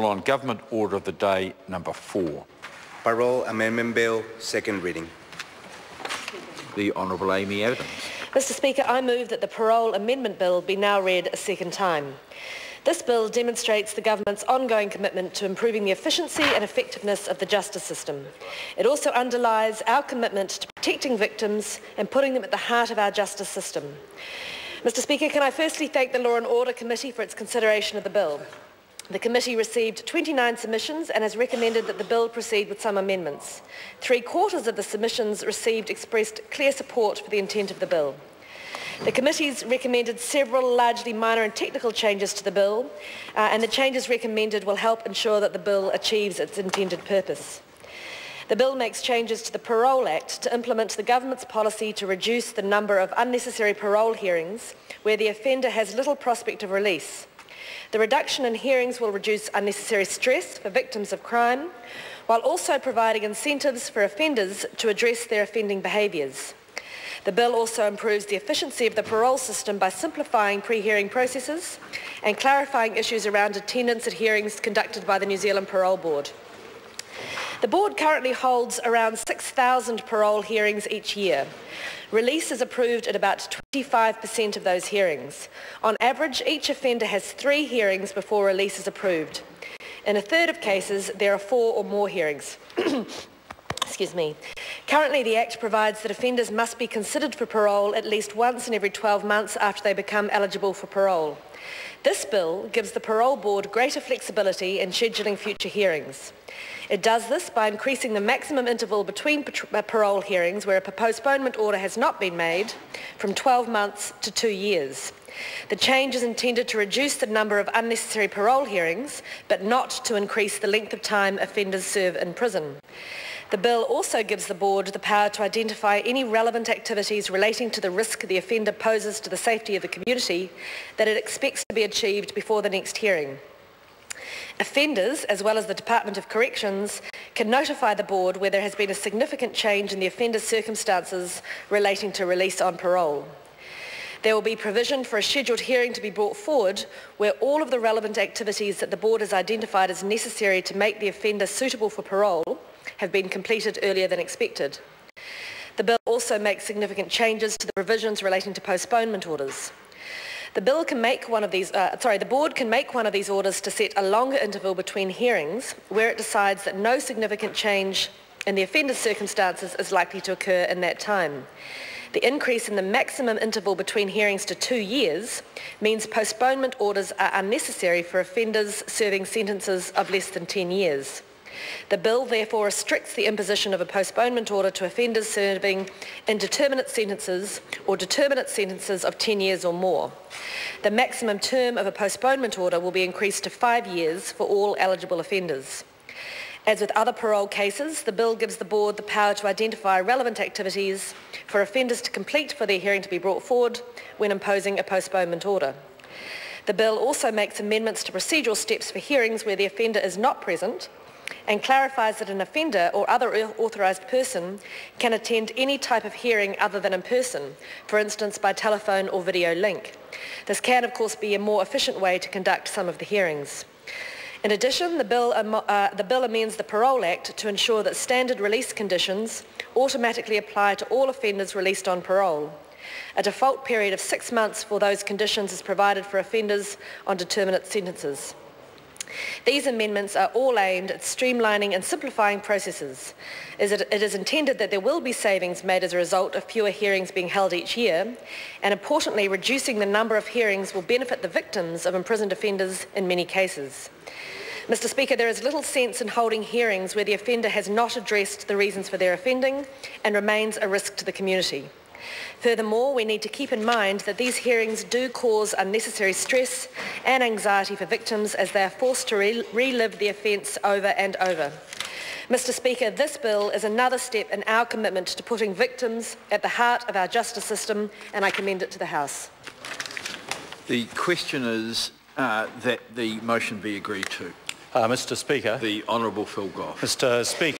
On Government Order of the Day number four. Parole Amendment Bill, second reading. The Honourable Amy Adams. Mr Speaker, I move that the Parole Amendment Bill be now read a second time. This bill demonstrates the government's ongoing commitment to improving the efficiency and effectiveness of the justice system. It also underlies our commitment to protecting victims and putting them at the heart of our justice system. Mr Speaker, can I firstly thank the Law and Order Committee for its consideration of the bill. The committee received 29 submissions and has recommended that the bill proceed with some amendments. Three quarters of the submissions received expressed clear support for the intent of the bill. The committees recommended several largely minor and technical changes to the bill uh, and the changes recommended will help ensure that the bill achieves its intended purpose. The bill makes changes to the Parole Act to implement the government's policy to reduce the number of unnecessary parole hearings where the offender has little prospect of release the reduction in hearings will reduce unnecessary stress for victims of crime, while also providing incentives for offenders to address their offending behaviours. The bill also improves the efficiency of the parole system by simplifying pre-hearing processes and clarifying issues around attendance at hearings conducted by the New Zealand Parole Board. The board currently holds around 6,000 parole hearings each year. Release is approved at about 25% of those hearings. On average, each offender has three hearings before release is approved. In a third of cases, there are four or more hearings. Excuse me. Currently, the Act provides that offenders must be considered for parole at least once in every 12 months after they become eligible for parole. This bill gives the parole board greater flexibility in scheduling future hearings. It does this by increasing the maximum interval between uh, parole hearings where a postponement order has not been made from 12 months to two years. The change is intended to reduce the number of unnecessary parole hearings, but not to increase the length of time offenders serve in prison. The bill also gives the board the power to identify any relevant activities relating to the risk the offender poses to the safety of the community that it expects to be achieved before the next hearing. Offenders, as well as the Department of Corrections, can notify the board where there has been a significant change in the offender's circumstances relating to release on parole. There will be provision for a scheduled hearing to be brought forward where all of the relevant activities that the board has identified as necessary to make the offender suitable for parole have been completed earlier than expected. The bill also makes significant changes to the provisions relating to postponement orders. The bill can make one of these, uh, sorry, the board can make one of these orders to set a longer interval between hearings where it decides that no significant change in the offender's circumstances is likely to occur in that time. The increase in the maximum interval between hearings to two years means postponement orders are unnecessary for offenders serving sentences of less than 10 years. The bill therefore restricts the imposition of a postponement order to offenders serving indeterminate sentences or determinate sentences of 10 years or more. The maximum term of a postponement order will be increased to five years for all eligible offenders. As with other parole cases, the bill gives the board the power to identify relevant activities for offenders to complete for their hearing to be brought forward when imposing a postponement order. The bill also makes amendments to procedural steps for hearings where the offender is not present and clarifies that an offender or other authorised person can attend any type of hearing other than in person, for instance by telephone or video link. This can of course be a more efficient way to conduct some of the hearings. In addition, the bill, uh, the bill, amends the Parole Act to ensure that standard release conditions automatically apply to all offenders released on parole. A default period of six months for those conditions is provided for offenders on determinate sentences. These amendments are all aimed at streamlining and simplifying processes. It is intended that there will be savings made as a result of fewer hearings being held each year, and importantly, reducing the number of hearings will benefit the victims of imprisoned offenders in many cases. Mr Speaker, there is little sense in holding hearings where the offender has not addressed the reasons for their offending and remains a risk to the community. Furthermore, we need to keep in mind that these hearings do cause unnecessary stress and anxiety for victims as they are forced to re relive the offence over and over. Mr Speaker, this bill is another step in our commitment to putting victims at the heart of our justice system and I commend it to the House. The question is uh, that the motion be agreed to. Uh, Mr Speaker. The Honourable Phil Goff. Mr Speaker.